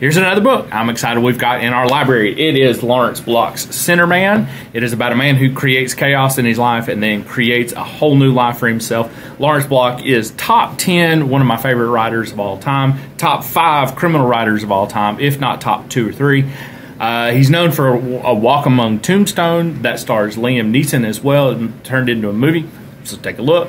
Here's another book I'm excited we've got in our library. It is Lawrence Block's Sinner Man. It is about a man who creates chaos in his life and then creates a whole new life for himself. Lawrence Block is top 10, one of my favorite writers of all time, top five criminal writers of all time, if not top two or three. Uh, he's known for a Walk Among Tombstone that stars Liam Neeson as well, and turned into a movie. So take a look.